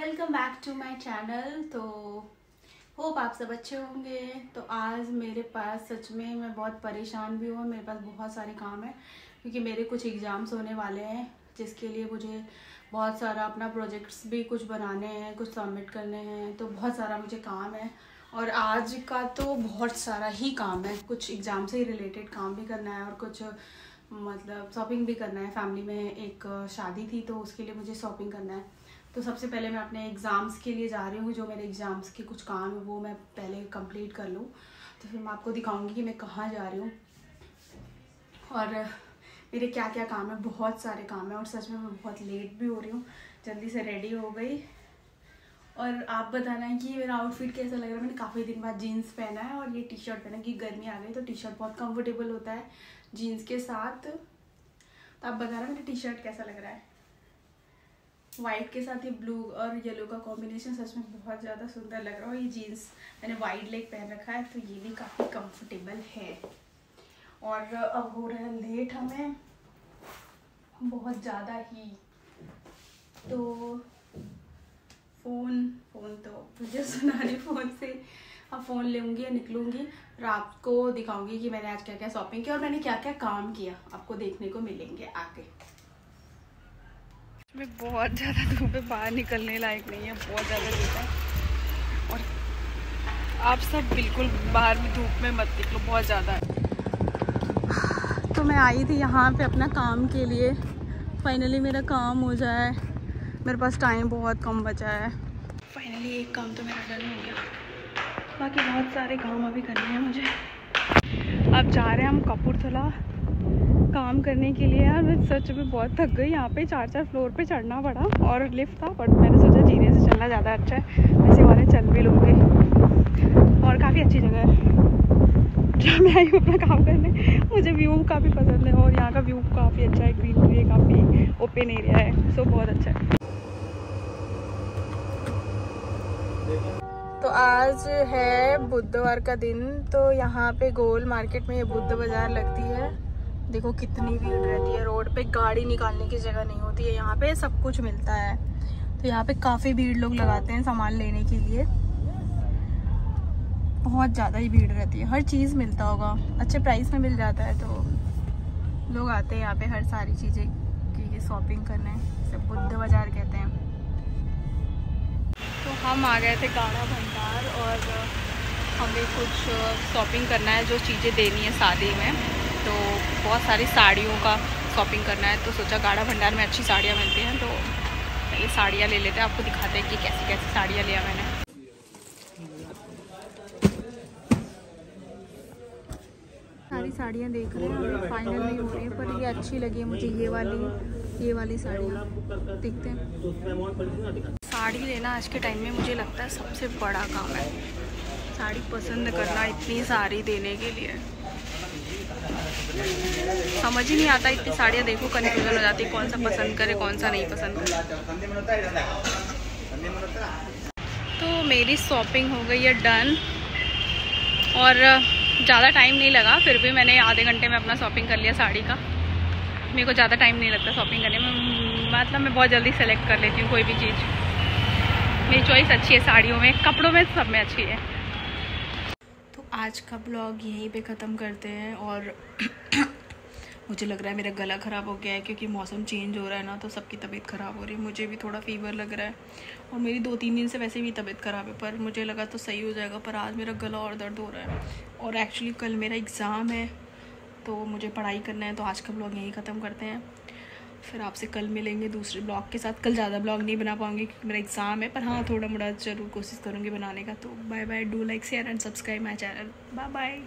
Welcome back to my channel तो hope आप सब अच्छे होंगे। तो आज मेरे पास सच में मैं बहुत परेशान भी हूँ। मेरे पास बहुत सारे काम है, क्योंकि मेरे कुछ एग्ज़ाम्स होने वाले हैं, जिसके लिए मुझे बहुत सारा अपना प्रोजेक्ट्स भी कुछ बनाने हैं, कुछ सबमिट करने हैं। तो बहुत सारा मुझे काम है। और आज का तो बहुत सारा ही काम है। कुछ एग्ज़ाम से ही रिलेटेड काम भी करना है और कुछ मतलब शॉपिंग भी करना है। फैमिली में एक शादी थी तो उसके लिए मुझे शॉपिंग करना है। तो सबसे पहले मैं अपने एग्ज़ाम्स के लिए जा रही हूँ, जो मेरे एग्ज़ाम्स के कुछ काम है, वो मैं पहले कंप्लीट कर लूँ। तो फिर मैं आपको दिखाऊँगी कि मैं कहाँ जा रही हूँ। और मेरे क्या क्या काम है, बहुत सारे काम है, और सच में मैं बहुत लेट भी हो रही हूँ, जल्दी से रेडी हो गई। और आप बताना है कि मेरा आउटफिट कैसा लग रहा है? मैंने काफ़ी दिन बाद जीन्स पहना है, और ये टी शर्ट पहना कि गर्मी आ गई तो टी शर्ट बहुत कंफर्टेबल होता है जीन्स के साथ। तो आप बता बताना मेरा टी शर्ट कैसा लग रहा है? वाइट के साथ ये ब्लू और येलो का कॉम्बिनेशन सच में बहुत ज़्यादा सुंदर लग रहा है। ये जीन्स मैंने वाइट लेग पहन रखा है तो ये भी काफ़ी कंफर्टेबल है। और अब हो रहा है लेट हमें, बहुत ज़्यादा ही। तो फ़ोन फ़ोन तो मुझे सुना रही फ़ोन से। अब फ़ोन लूँगी या निकलूँगी और आपको दिखाऊँगी कि मैंने आज क्या क्या शॉपिंग की और मैंने क्या क्या काम किया। आपको देखने को मिलेंगे आगे। में बहुत ज़्यादा धूप है बाहर निकलने लायक नहीं है बहुत ज़्यादा धूप है और आप सब बिल्कुल बाहर में धूप में मत निकलो बहुत ज़्यादा। है तो मैं आई थी यहाँ पे अपना काम के लिए। फाइनली मेरा काम हो जाए। मेरे पास टाइम बहुत कम बचा है। फाइनली एक काम तो मेरा डन हो गया। बाकी बहुत सारे काम अभी करने हैं मुझे। अब जा रहे हैं हम कपूरथला। काम करने के लिए यार, मैं सच में बहुत थक गई। यहाँ पे चार चार फ्लोर पे चढ़ना पड़ा और लिफ्ट था बट मैंने सोचा जीने से चलना ज़्यादा अच्छा है। वैसे वाले चल भी लूँगी। और काफ़ी अच्छी जगह है। मैं आई हूँ अपना काम करने, मुझे व्यू काफ़ी पसंद है और यहाँ का व्यू काफ़ी अच्छा है ग्रीन है, काफ़ी ओपन एरिया है सो बहुत अच्छा है। तो आज है बुधवार का दिन तो यहाँ पे गोल मार्केट में ये बुद्ध बाज़ार लगती है। देखो कितनी भीड़ रहती है। रोड पे गाड़ी निकालने की जगह नहीं होती है। यहाँ पे सब कुछ मिलता है। तो यहाँ पे काफ़ी भीड़ लोग लगाते हैं सामान लेने के लिए। बहुत ज़्यादा ही भीड़ रहती है। हर चीज़ मिलता होगा। अच्छे प्राइस में मिल जाता है तो लोग आते हैं यहाँ पे हर सारी चीज़ें की शॉपिंग करने। सब बुद्ध बाज़ार कहते हैं। तो हम आ गए थे गाड़ा भंडार और हमें कुछ शॉपिंग करना है जो चीज़ें देनी है शादी में। तो बहुत सारी साड़ियों का शॉपिंग करना है तो सोचा गाढ़ा भंडार में अच्छी साड़ियाँ मिलती हैं तो पहले साड़ियाँ ले लेते हैं, आपको दिखाते हैं कि कैसी कैसी साड़ियाँ लिया मैंने। सारी साड़ियाँ देख रहे हैं फाइनल नहीं हो रही है, पर ये अच्छी लगी है मुझे, ये वाली ये वाली साड़ियाँ देखते हैं। साड़ी लेना आज के टाइम में मुझे लगता है सबसे बड़ा काम है। साड़ी पसंद करना इतनी सारी देने के लिए। समझ ही नहीं आता इतनी साड़ियाँ देखो कन्फ्यूज़न हो जाती है कौन सा पसंद करे, कौन सा नहीं पसंद करे। तो मेरी शॉपिंग हो गई है डन और ज़्यादा टाइम नहीं लगा, फिर भी मैंने आधे घंटे में अपना शॉपिंग कर लिया साड़ी का। मेरे को ज़्यादा टाइम नहीं लगता शॉपिंग करने में मतलब मैं बहुत जल्दी सेलेक्ट कर लेती हूँ कोई भी चीज़। मेरी चॉइस अच्छी है साड़ियों में, कपड़ों में सब में अच्छी है। तो आज का ब्लॉग यहीं पे ख़त्म करते हैं, और मुझे लग रहा है मेरा गला ख़राब हो गया है क्योंकि मौसम चेंज हो रहा है ना तो सबकी तबीयत ख़राब हो रही है। मुझे भी थोड़ा फीवर लग रहा है। और मेरी दो तीन दिन से वैसे भी तबीयत ख़राब है, पर मुझे लगा तो सही हो जाएगा, पर आज मेरा गला और दर्द हो रहा है। और एक्चुअली कल मेरा एग्ज़ाम है तो मुझे पढ़ाई करना है तो आज का ब्लॉग यहीं ख़त्म करते हैं। फिर आपसे कल मिलेंगे दूसरे ब्लॉग के साथ। कल ज़्यादा ब्लॉग नहीं बना पाऊँगी क्योंकि मेरा एग्ज़ाम है, पर हाँ थोड़ा मोड़ा ज़रूर कोशिश करूँगी बनाने का तो bye bye do like share and subscribe my channel bye bye